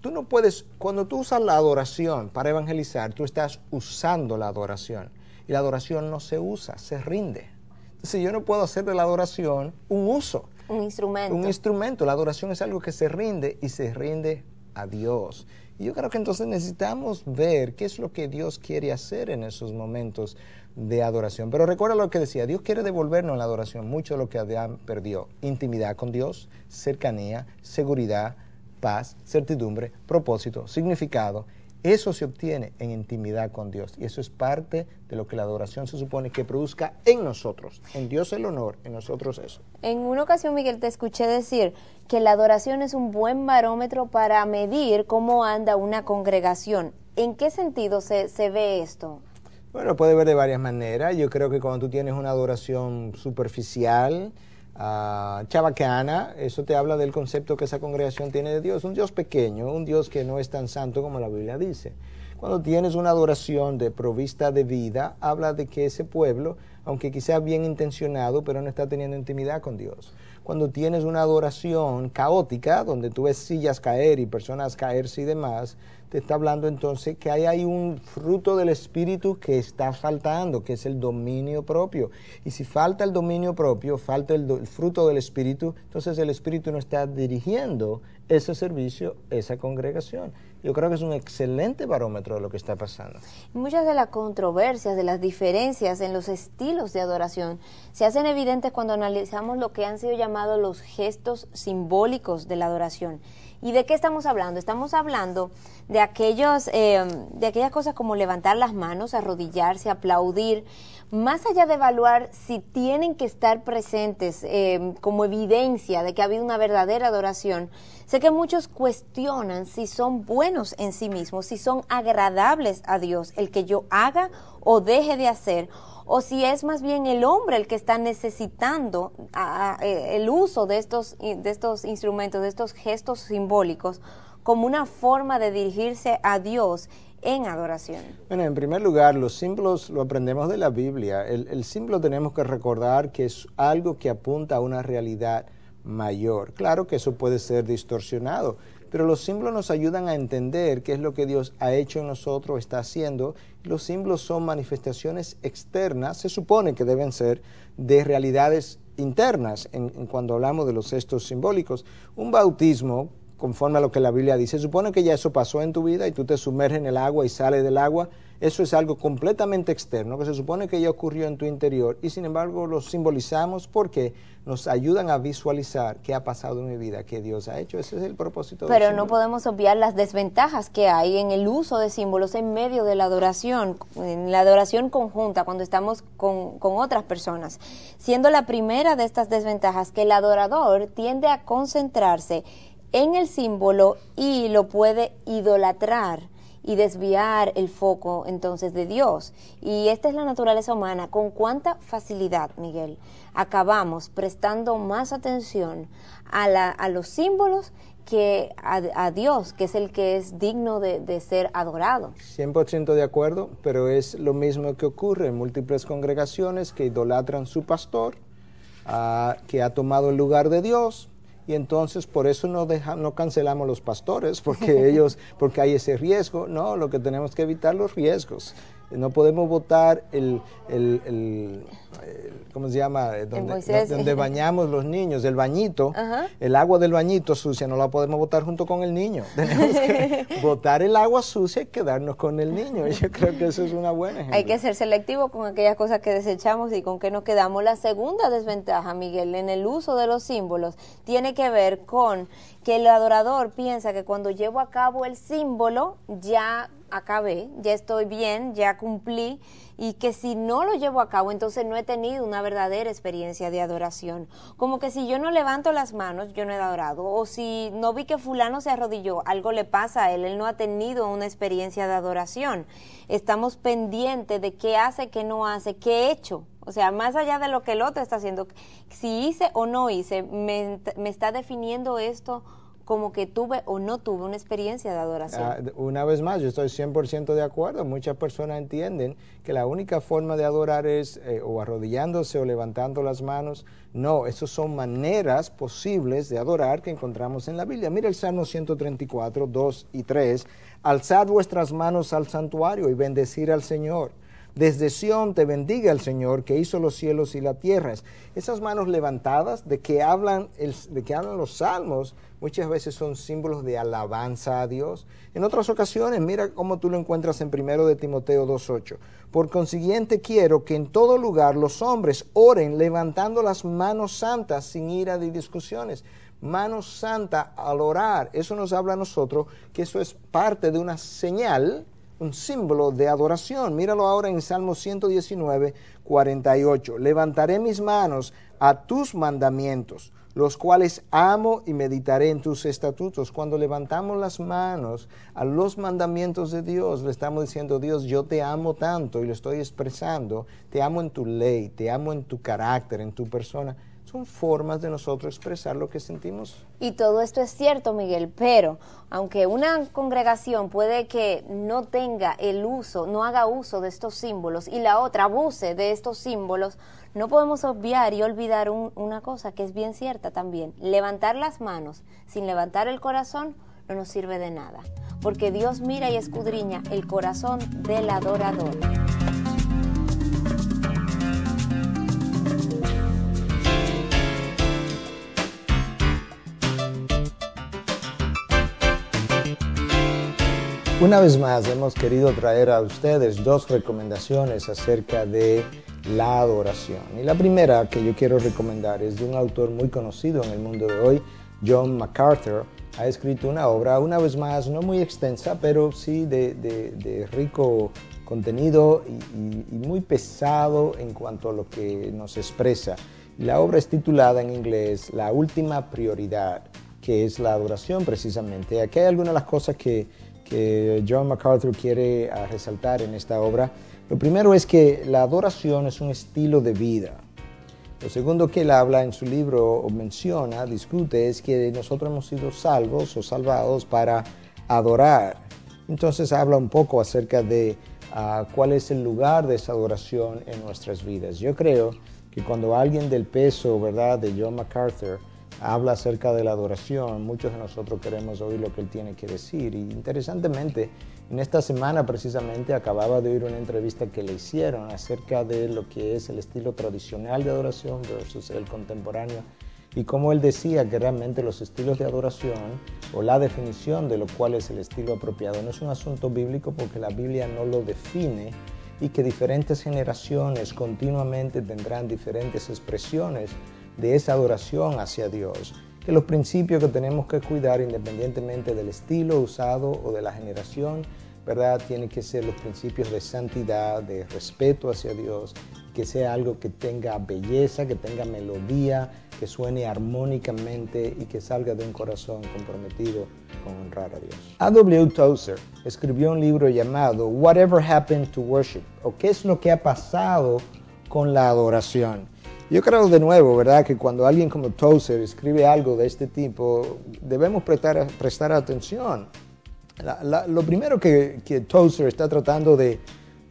tú no puedes, cuando tú usas la adoración para evangelizar, tú estás usando la adoración. Y la adoración no se usa, se rinde. Entonces yo no puedo hacer de la adoración un uso. Un instrumento. Un instrumento. La adoración es algo que se rinde y se rinde a Dios. Y yo creo que entonces necesitamos ver qué es lo que Dios quiere hacer en esos momentos de adoración. Pero recuerda lo que decía, Dios quiere devolvernos la adoración mucho de lo que Adán perdió. Intimidad con Dios, cercanía, seguridad, paz, certidumbre, propósito, significado eso se obtiene en intimidad con Dios y eso es parte de lo que la adoración se supone que produzca en nosotros. En Dios el honor, en nosotros eso. En una ocasión, Miguel, te escuché decir que la adoración es un buen barómetro para medir cómo anda una congregación. ¿En qué sentido se, se ve esto? Bueno, puede ver de varias maneras. Yo creo que cuando tú tienes una adoración superficial, uh, chabacana, eso te habla del concepto que esa congregación tiene de Dios, un Dios pequeño, un Dios que no es tan santo como la Biblia dice. Cuando tienes una adoración de provista de vida, habla de que ese pueblo, aunque quizá bien intencionado, pero no está teniendo intimidad con Dios. Cuando tienes una adoración caótica, donde tú ves sillas caer y personas caerse y demás, está hablando entonces que ahí hay un fruto del espíritu que está faltando, que es el dominio propio. Y si falta el dominio propio, falta el, el fruto del espíritu, entonces el espíritu no está dirigiendo ese servicio, esa congregación. Yo creo que es un excelente barómetro de lo que está pasando. Muchas de las controversias, de las diferencias en los estilos de adoración se hacen evidentes cuando analizamos lo que han sido llamados los gestos simbólicos de la adoración. ¿Y de qué estamos hablando? Estamos hablando de aquellos, eh, de aquellas cosas como levantar las manos, arrodillarse, aplaudir, más allá de evaluar si tienen que estar presentes eh, como evidencia de que ha habido una verdadera adoración, sé que muchos cuestionan si son buenos en sí mismos, si son agradables a Dios, el que yo haga o deje de hacer, o si es más bien el hombre el que está necesitando eh, el uso de estos, de estos instrumentos, de estos gestos simbólicos, como una forma de dirigirse a Dios en adoración. Bueno, en primer lugar, los símbolos lo aprendemos de la Biblia. El, el símbolo tenemos que recordar que es algo que apunta a una realidad mayor. Claro que eso puede ser distorsionado, pero los símbolos nos ayudan a entender qué es lo que Dios ha hecho en nosotros, está haciendo. Los símbolos son manifestaciones externas, se supone que deben ser de realidades internas en, cuando hablamos de los gestos simbólicos. Un bautismo conforme a lo que la Biblia dice. Supone que ya eso pasó en tu vida y tú te sumerges en el agua y sales del agua. Eso es algo completamente externo que se supone que ya ocurrió en tu interior y sin embargo lo simbolizamos porque nos ayudan a visualizar qué ha pasado en mi vida, qué Dios ha hecho. Ese es el propósito. del Pero no podemos obviar las desventajas que hay en el uso de símbolos en medio de la adoración, en la adoración conjunta, cuando estamos con, con otras personas. Siendo la primera de estas desventajas que el adorador tiende a concentrarse en el símbolo y lo puede idolatrar y desviar el foco entonces de Dios. Y esta es la naturaleza humana. Con cuánta facilidad, Miguel, acabamos prestando más atención a, la- a los símbolos que a, a Dios, que es el que es digno de, de ser adorado. 100% de acuerdo, pero es lo mismo que ocurre en múltiples congregaciones que idolatran su pastor, ah, que ha tomado el lugar de Dios, y entonces por eso no, no cancelamos los pastores, porque ellos, porque hay ese riesgo. No, lo que tenemos que evitar los riesgos. No podemos votar el, el- el- el- ¿cómo se llama? Eh, Donde, donde bañamos los niños, el bañito, Ajá. el agua del bañito sucia no la podemos botar junto con el niño. Tenemos que botar el agua sucia y quedarnos con el niño. Yo creo que eso es una buena ejemplo. Hay que ser selectivo con aquellas cosas que desechamos y con que nos quedamos. La segunda desventaja, Miguel, en el uso de los símbolos, tiene que ver con que el adorador piensa que cuando llevo a cabo el símbolo ya acabé, ya estoy bien, ya cumplí y que si no lo llevo a cabo entonces no he tenido una verdadera experiencia de adoración. Como que si yo no levanto las manos, yo no he adorado. O si no vi que fulano se arrodilló, algo le pasa a él, él no ha tenido una experiencia de adoración. Estamos pendientes de qué hace, qué no hace, qué he hecho. O sea, más allá de lo que el otro está haciendo, si hice o no hice, me, me está definiendo esto como que tuve o no tuve una experiencia de adoración. Ah, una vez más, yo estoy 100% de acuerdo. Muchas personas entienden que la única forma de adorar es eh, o arrodillándose o levantando las manos. No, esas son maneras posibles de adorar que encontramos en la Biblia. Mira el Salmo 134, 2 y 3. Alzad vuestras manos al santuario y bendecir al Señor. Desde Sión te bendiga el Señor que hizo los cielos y las tierras. Esas manos levantadas de que hablan, los salmos muchas veces son símbolos de alabanza a Dios. En otras ocasiones, mira cómo tú lo encuentras en 1 de Timoteo 2.8. Por consiguiente quiero que en todo lugar los hombres oren levantando las manos santas sin ira de discusiones. Manos santa al orar. Eso nos habla a nosotros que eso es parte de una señal un símbolo de adoración. Míralo ahora en Salmo 119, 48. Levantaré mis manos a tus mandamientos, los cuales amo y meditaré en tus estatutos. Cuando levantamos las manos a los mandamientos de Dios, le estamos diciendo, Dios, yo te amo tanto y lo estoy expresando, te amo en tu ley, te amo en tu carácter, en tu persona. Son formas de nosotros expresar lo que sentimos. Y todo esto es cierto, Miguel, pero aunque una congregación puede que no tenga el uso, no haga uso de estos símbolos y la otra abuse de estos símbolos, no podemos obviar y olvidar una cosa que es bien cierta también. Levantar las manos sin levantar el corazón no nos sirve de nada, porque Dios mira y escudriña el corazón del adorador. Una vez más hemos querido traer a ustedes dos recomendaciones acerca de la adoración. Y la primera que yo quiero recomendar es de un autor muy conocido en el mundo de hoy, John MacArthur. Ha escrito una obra, una vez más, no muy extensa, pero sí de, rico contenido y, muy pesado en cuanto a lo que nos expresa. La obra es titulada en inglés La última prioridad, que es la adoración precisamente. Aquí hay algunas de las cosas que que John MacArthur quiere ah, resaltar en esta obra. Lo primero es que la adoración es un estilo de vida. Lo segundo que él habla en su libro o menciona, discute, es que nosotros hemos sido salvos o salvados para adorar. Entonces habla un poco acerca de ah, cuál es el lugar de esa adoración en nuestras vidas. Yo creo que cuando alguien del peso, ¿verdad?, de John MacArthur, habla acerca de la adoración, muchos de nosotros queremos oír lo que él tiene que decir. Y interesantemente, en esta semana precisamente acababa de oír una entrevista que le hicieron acerca de lo que es el estilo tradicional de adoración versus el contemporáneo y cómo él decía que realmente los estilos de adoración o la definición de lo cual es el estilo apropiado no es un asunto bíblico porque la Biblia no lo define y que diferentes generaciones continuamente tendrán diferentes expresiones de esa adoración hacia Dios, que los principios que tenemos que cuidar independientemente del estilo usado o de la generación, ¿verdad? Tienen que ser los principios de santidad, de respeto hacia Dios, que sea algo que tenga belleza, que tenga melodía, que suene armónicamente y que salga de un corazón comprometido con honrar a Dios. A.W. Tozer escribió un libro llamado Whatever Happened to Worship, o qué es lo que ha pasado con la adoración. Yo creo de nuevo, ¿verdad?, que cuando alguien como Tozer escribe algo de este tipo, debemos prestar, atención. lo primero que, que, Tozer está tratando de,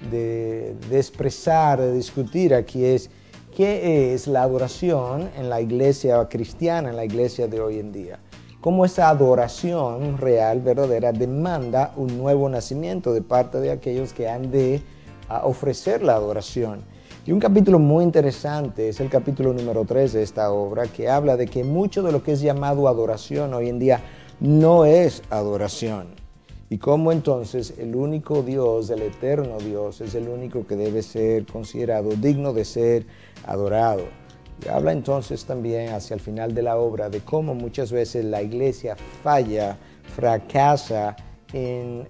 de, de, expresar, de discutir aquí es qué es la adoración en la iglesia cristiana, en la iglesia de hoy en día. Cómo esa adoración real, verdadera, demanda un nuevo nacimiento de parte de aquellos que han de ofrecer la adoración. Y un capítulo muy interesante es el capítulo número 3 de esta obra, que habla de que mucho de lo que es llamado adoración hoy en día no es adoración. Y cómo entonces el único Dios, el eterno Dios, es el único que debe ser considerado digno de ser adorado. Y habla entonces también hacia el final de la obra de cómo muchas veces la iglesia falla, fracasa en,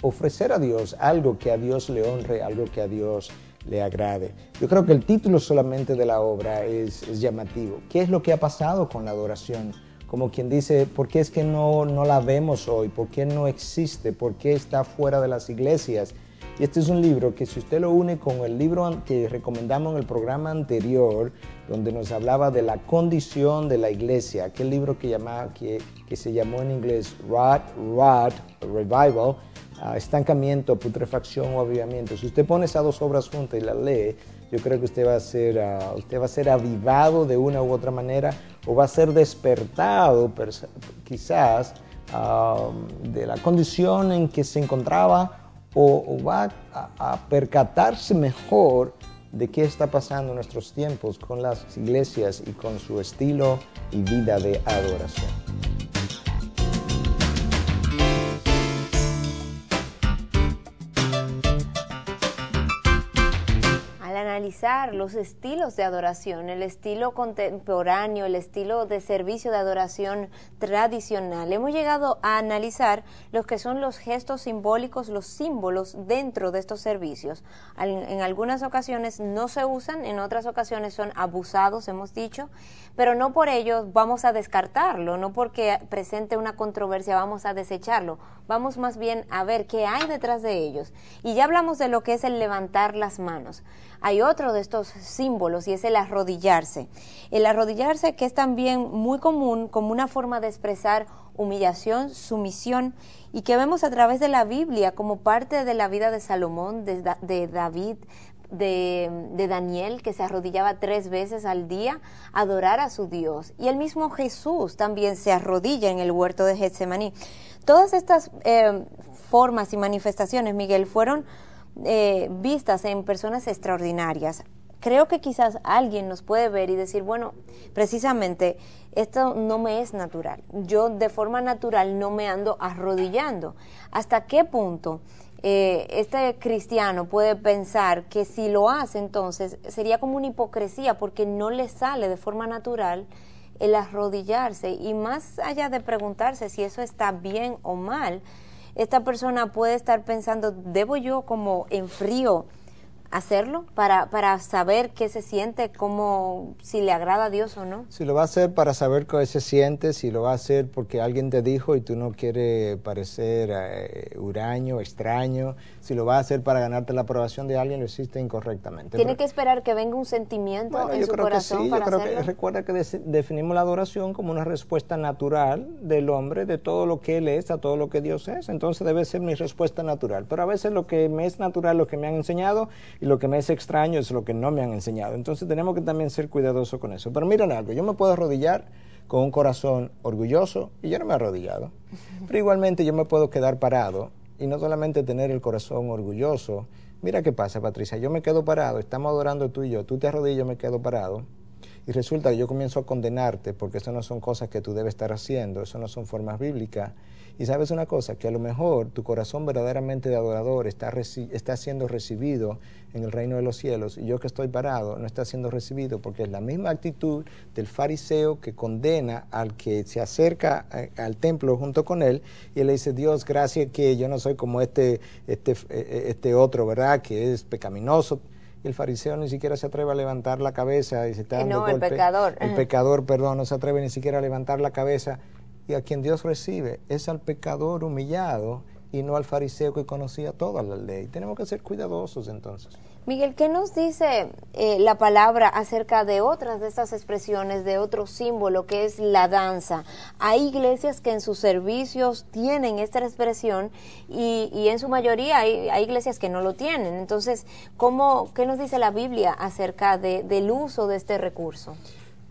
ofrecer a Dios algo que a Dios le honre, algo que a Dios le agrade. Yo creo que el título solamente de la obra es, llamativo. ¿Qué es lo que ha pasado con la adoración? Como quien dice, ¿por qué es que no, no la vemos hoy? ¿Por qué no existe? ¿Por qué está fuera de las iglesias? Y este es un libro que si usted lo une con el libro que recomendamos en el programa anterior, donde nos hablaba de la condición de la iglesia, aquel libro que, llamaba, que, que se llamó en inglés Rot, Rot, Revival, estancamiento, putrefacción o avivamiento. Si usted pone esas dos obras juntas y las lee, yo creo que usted va a ser, ah, usted va a ser avivado de una u otra manera o va a ser despertado quizás ah, de la condición en que se encontraba o, va a percatarse mejor de qué está pasando en nuestros tiempos con las iglesias y con su estilo y vida de adoración. Los estilos de adoración, el estilo contemporáneo, el estilo de servicio de adoración tradicional. Hemos llegado a analizar lo que son los gestos simbólicos, los símbolos dentro de estos servicios. En algunas ocasiones no se usan, en otras ocasiones son abusados, hemos dicho, pero no por ello vamos a descartarlo, no porque presente una controversia vamos a desecharlo, vamos más bien a ver qué hay detrás de ellos. Y ya hablamos de lo que es el levantar las manos. Hay otro de estos símbolos y es el arrodillarse. El arrodillarse que es también muy común como una forma de expresar humillación, sumisión y que vemos a través de la Biblia como parte de la vida de Salomón, de, de David, de, Daniel, que se arrodillaba tres veces al día a adorar a su Dios. Y el mismo Jesús también se arrodilla en el huerto de Getsemaní. Todas estas eh, formas y manifestaciones, Miguel, fueron eh, vistas en personas extraordinarias. Creo que quizás alguien nos puede ver y decir, bueno, precisamente esto no me es natural. Yo de forma natural no me ando arrodillando. ¿Hasta qué punto eh, este cristiano puede pensar que si lo hace entonces sería como una hipocresía porque no le sale de forma natural el arrodillarse y más allá de preguntarse si eso está bien o mal, esta persona puede estar pensando, ¿debo yo como en frío hacerlo para, para saber qué se siente, cómo, si le agrada a Dios o no? Si lo va a hacer para saber qué se siente, si lo va a hacer porque alguien te dijo y tú no quieres parecer eh, huraño, extraño, si lo va a hacer para ganarte la aprobación de alguien, lo hiciste incorrectamente. Tiene que esperar que venga un sentimiento en yo su creo corazón que sí, para yo creo hacerlo. que recuerda que definimos la adoración como una respuesta natural del hombre de todo lo que él es a todo lo que Dios es. Entonces debe ser mi respuesta natural. Pero a veces lo que me es natural, lo que me han enseñado, y lo que me es extraño es lo que no me han enseñado. Entonces tenemos que también ser cuidadosos con eso. Pero miren algo, yo me puedo arrodillar con un corazón orgulloso y yo no me he arrodillado. Pero igualmente yo me puedo quedar parado y no solamente tener el corazón orgulloso. Mira qué pasa, Patricia, yo me quedo parado, estamos adorando tú y yo, tú te arrodillas, yo me quedo parado. Y resulta que yo comienzo a condenarte porque eso no son cosas que tú debes estar haciendo, eso no son formas bíblicas. Y sabes una cosa, que a lo mejor tu corazón verdaderamente de adorador está, está siendo recibido en el reino de los cielos y yo que estoy parado no está siendo recibido porque es la misma actitud del fariseo que condena al que se acerca eh, al templo junto con él y él le dice, Dios, gracias que yo no soy como este, este, eh, este otro, ¿verdad? Que es pecaminoso. El fariseo ni siquiera se atreve a levantar la cabeza y se está Eh, dando no, el golpe. pecador. El pecador, perdón, no se atreve ni siquiera a levantar la cabeza. Y a quien Dios recibe es al pecador humillado y no al fariseo que conocía toda la ley. Tenemos que ser cuidadosos entonces. Miguel, ¿qué nos dice eh, la palabra acerca de otras de estas expresiones, de otro símbolo que es la danza? Hay iglesias que en sus servicios tienen esta expresión y, y en su mayoría hay, hay iglesias que no lo tienen. Entonces, ¿cómo, ¿qué nos dice la Biblia acerca de- del uso de este recurso?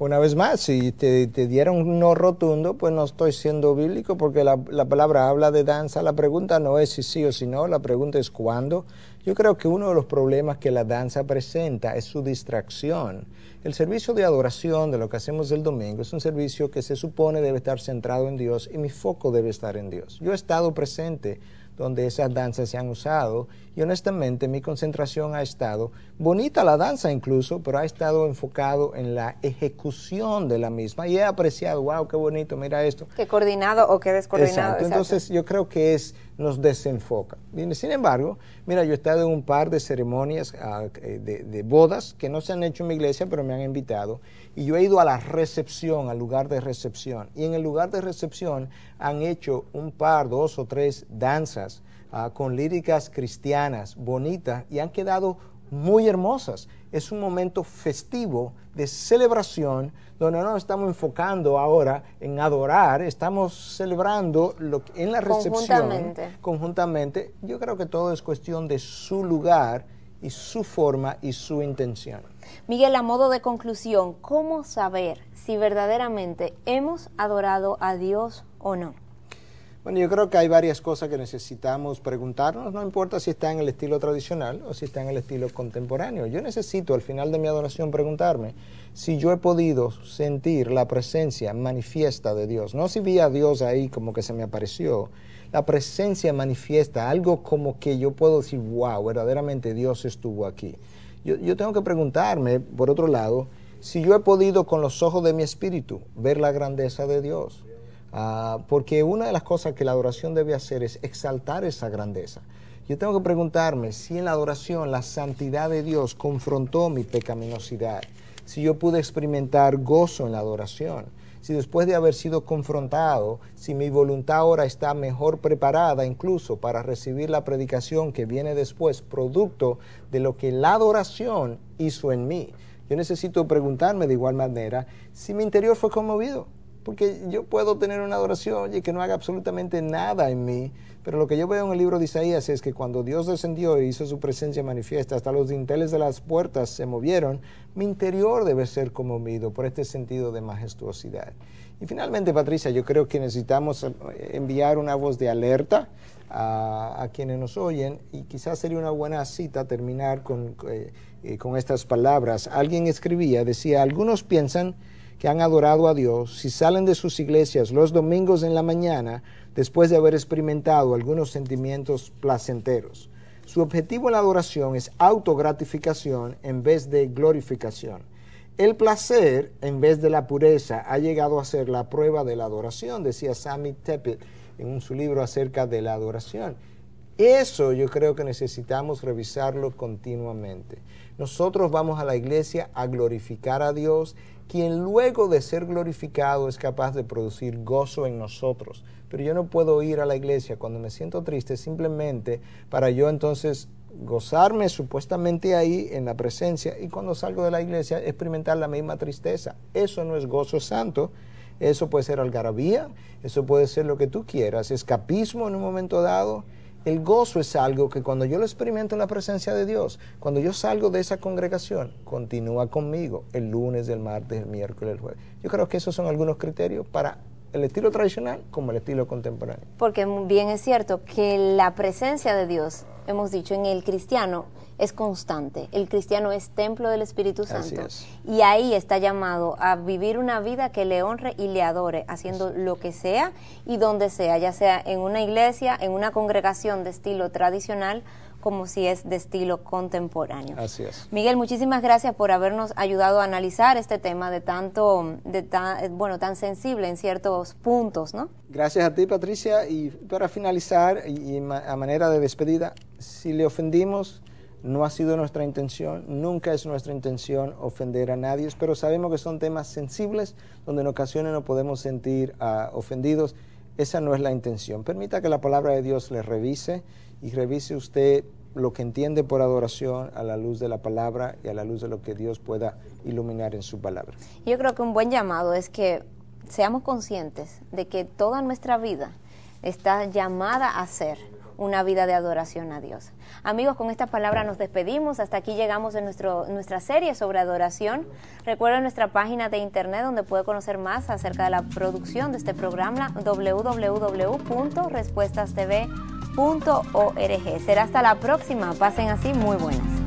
Una vez más, si te, dieron un no rotundo, pues no estoy siendo bíblico porque la, la palabra habla de danza. La pregunta no es si sí o si no, la pregunta es cuándo. Yo creo que uno de los problemas que la danza presenta es su distracción. El servicio de adoración de lo que hacemos el domingo es un servicio que se supone debe estar centrado en Dios y mi foco debe estar en Dios. Yo he estado presente donde esas danzas se han usado y honestamente mi concentración ha estado bonita la danza incluso, pero ha estado enfocado en la ejecución de la misma y he apreciado, wow, qué bonito, mira esto. ¿Qué coordinado o qué descoordinado? Exacto, Exacto. entonces yo creo que es nos desenfoca. Sin embargo, mira, yo he estado en un par de ceremonias ah, eh, de, de bodas que no se han hecho en mi iglesia, pero me han invitado, y yo he ido a la recepción, al lugar de recepción, y en el lugar de recepción han hecho un par, dos o tres danzas ah, con líricas cristianas bonitas y han quedado muy hermosas. Es un momento festivo de celebración donde no nos estamos enfocando ahora en adorar, estamos celebrando lo que- en la recepción Conjuntamente. conjuntamente. Yo creo que todo es cuestión de su lugar y su forma y su intención. Miguel, a modo de conclusión, ¿cómo saber si verdaderamente hemos adorado a Dios o no? Bueno, yo creo que hay varias cosas que necesitamos preguntarnos, no importa si está en el estilo tradicional o si está en el estilo contemporáneo. Yo necesito al final de mi adoración preguntarme si yo he podido sentir la presencia manifiesta de Dios. No si vi a Dios ahí como que se me apareció. La presencia manifiesta, algo como que yo puedo decir, wow, verdaderamente Dios estuvo aquí. Yo, yo tengo que preguntarme, por otro lado, si yo he podido con los ojos de mi espíritu ver la grandeza de Dios. Ah, porque una de las cosas que la adoración debe hacer es exaltar esa grandeza. Yo tengo que preguntarme si en la adoración la santidad de Dios confrontó mi pecaminosidad, si yo pude experimentar gozo en la adoración, si después de haber sido confrontado, si mi voluntad ahora está mejor preparada incluso para recibir la predicación que viene después, producto de lo que la adoración hizo en mí. Yo necesito preguntarme de igual manera si mi interior fue conmovido, porque yo puedo tener una adoración y que no haga absolutamente nada en mí, pero lo que yo veo en el libro de Isaías es que cuando Dios descendió e hizo su presencia manifiesta, hasta los dinteles de las puertas se movieron, mi interior debe ser conmovido por este sentido de majestuosidad. Y finalmente, Patricia, yo creo que necesitamos eh, enviar una voz de alerta a, quienes nos oyen y quizás sería una buena cita terminar con, eh, eh, con estas palabras. Alguien escribía, decía, algunos piensan que han adorado a Dios si salen de sus iglesias los domingos en la mañana después de haber experimentado algunos sentimientos placenteros. Su objetivo en la adoración es autogratificación en vez de glorificación. El placer, en vez de la pureza, ha llegado a ser la prueba de la adoración, decía Sammy Teppet en su libro acerca de la adoración. Eso yo creo que necesitamos revisarlo continuamente. Nosotros vamos a la iglesia a glorificar a Dios, quien luego de ser glorificado es capaz de producir gozo en nosotros pero yo no puedo ir a la iglesia cuando me siento triste simplemente para yo entonces gozarme supuestamente ahí en la presencia y cuando salgo de la iglesia experimentar la misma tristeza. Eso no es gozo santo, eso puede ser algarabía, eso puede ser lo que tú quieras, escapismo en un momento dado. El gozo es algo que cuando yo lo experimento en la presencia de Dios, cuando yo salgo de esa congregación, continúa conmigo el lunes, el martes, el miércoles, el jueves. Yo creo que esos son algunos criterios para el estilo tradicional como el estilo contemporáneo. Porque bien es cierto que la presencia de Dios, hemos dicho, en el cristiano es constante. El cristiano es templo del Espíritu Santo. Y ahí está llamado a vivir una vida que le honre y le adore, haciendo lo que sea y donde sea, ya sea en una iglesia, en una congregación de estilo tradicional como si es de estilo contemporáneo. Así es. Miguel, muchísimas gracias por habernos ayudado a analizar este tema de tanto, de tan, bueno, tan sensible en ciertos puntos, ¿no? Gracias a ti, Patricia. Y para finalizar, y a manera de despedida, si le ofendimos, no ha sido nuestra intención, nunca es nuestra intención ofender a nadie, pero sabemos que son temas sensibles donde en ocasiones nos podemos sentir uh, ofendidos. Esa no es la intención. Permita que la palabra de Dios le revise y revise usted lo que entiende por adoración a la luz de la palabra y a la luz de lo que Dios pueda iluminar en su palabra. Yo creo que un buen llamado es que seamos conscientes de que toda nuestra vida está llamada a ser una vida de adoración a Dios. Amigos, con esta palabra nos despedimos. Hasta aquí llegamos en nuestro, nuestra serie sobre adoración. Recuerden nuestra página de internet donde puede conocer más acerca de la producción de este programa www.respuestastv.com .org. Será hasta la próxima. Pasen así muy buenas.